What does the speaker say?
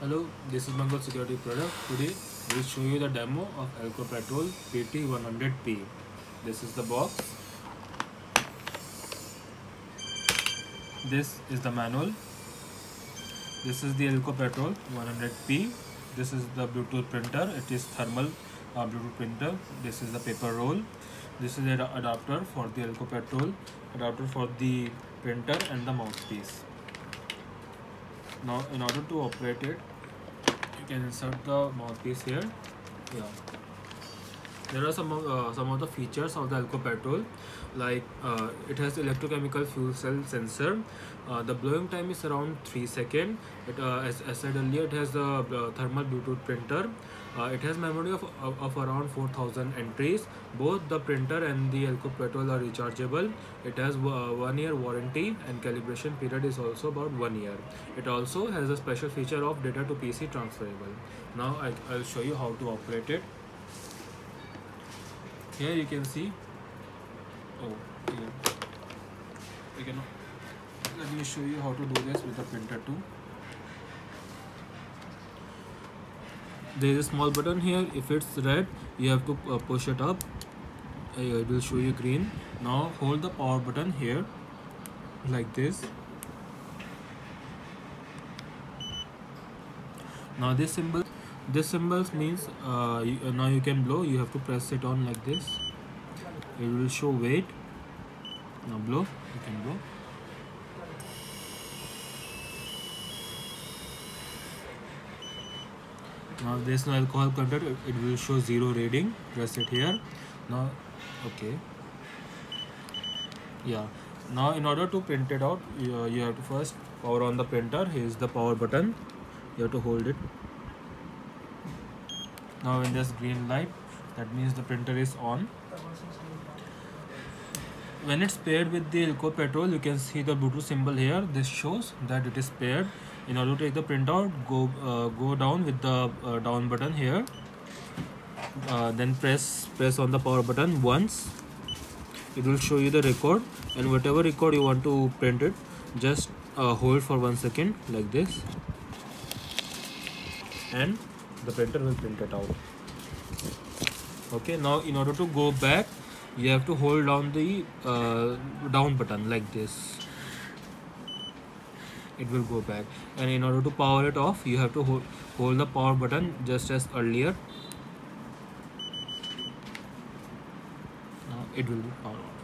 Hello, this is Mangal Security Product. Today we'll show you the demo of AlcoPatrol PT100P. This is the box. This is the manual. This is the AlcoPatrol 100P. This is the Bluetooth printer. It is thermal uh, Bluetooth printer. This is the paper roll. This is the adapter for the AlcoPatrol, adapter for the printer and the mouthpiece now in order to operate it you can insert the mouthpiece here. Yeah there are some of, uh, some of the features of the AlcoPatrol like uh, it has electrochemical fuel cell sensor. Uh, the blowing time is around 3 seconds it, uh, as, as said earlier it has a uh, thermal bluetooth printer. Uh, it has memory of, of, of around 4000 entries. Both the printer and the AlcoPatrol are rechargeable. It has one year warranty and calibration period is also about one year. It also has a special feature of data to pc transferable. Now I, i'll show you how to operate it here you can see. Oh here. You can let me show you how to do this with the printer too. There is a small button here. If it's red you have to uh, push it up. Uh, it will show you green. Now hold the power button here like this. Now this symbol this symbols means uh, you, uh, now you can blow. You have to press it on like this. It will show wait. Now blow. You can blow. Now there's no alcohol content it, will show zero reading. Press it here. Now okay. Yeah. Now in order to print it out you, you have to first power on the printer. Here's the power button. You have to hold it now in this green light that means the printer is on. When it's paired with the AlcoPatrol you can see the Bluetooth symbol here. This shows that it is paired. In order to take the printout go uh, go down with the uh, down button here. Uh, then press press on the power button once. It will show you the record and whatever record you want to print it just uh, hold for one second like this. And the printer will print it out. Okay now in order to go back you have to hold down the uh, down button like this. It will go back. And in order to power it off you have to hold, hold the power button just as earlier. Now it will be powered off